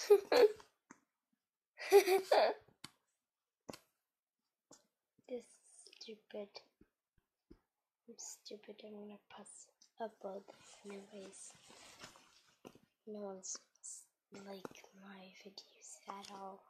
this stupid. I'm stupid. I'm gonna pass about this anyways. No one's like my videos at all.